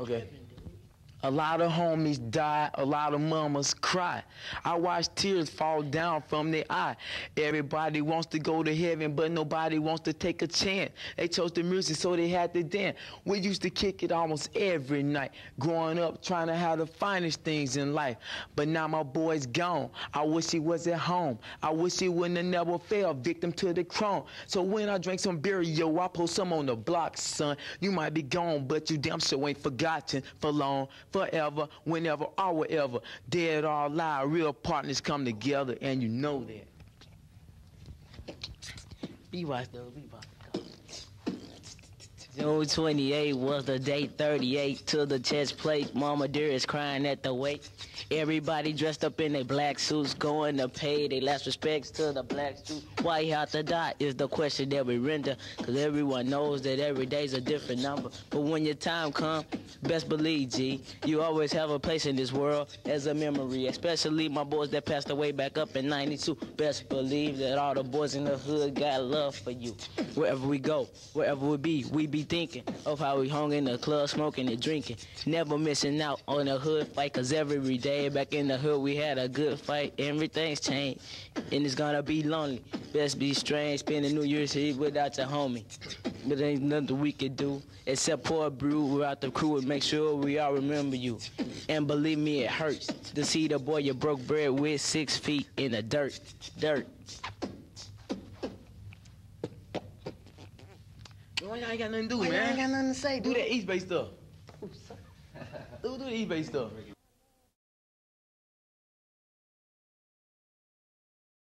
Okay. A lot of homies die, a lot of mamas cry. I watch tears fall down from their eye. Everybody wants to go to heaven, but nobody wants to take a chance. They chose the music, so they had to dance. We used to kick it almost every night. Growing up, trying to have the finest things in life. But now my boy's gone. I wish he was at home. I wish he wouldn't have never fell victim to the chrome. So when I drink some beer, yo, I post some on the block, son. You might be gone, but you damn sure ain't forgotten for long forever, whenever, or wherever. Dead or alive, real partners come together, and you know that. Be wise though, be wise. June 28 was the date, 38 to the chest plate. Mama dear is crying at the wake. Everybody dressed up in their black suits, going to pay their last respects to the black suit. Why he had to die is the question that we render. Cause everyone knows that every day's a different number. But when your time comes, best believe, G, you always have a place in this world as a memory. Especially my boys that passed away back up in 92. Best believe that all the boys in the hood got love for you. Wherever we go, wherever we be, we be thinking of how we hung in the club, smoking and drinking. Never missing out on a hood fight, cause every day back in the hood we had a good fight. Everything's changed, and it's gonna be lonely. Best be strange, spending New Year's Eve without your homie. But ain't nothing we could do except pour a brew without the crew and make sure we all remember you. And believe me, it hurts to see the boy you broke bread with six feet in the dirt. Dirt. Y'all ain't got nothing to do, I man. ain't got nothing to say, Do dude. that East Bay stuff. Do, do the East Bay stuff.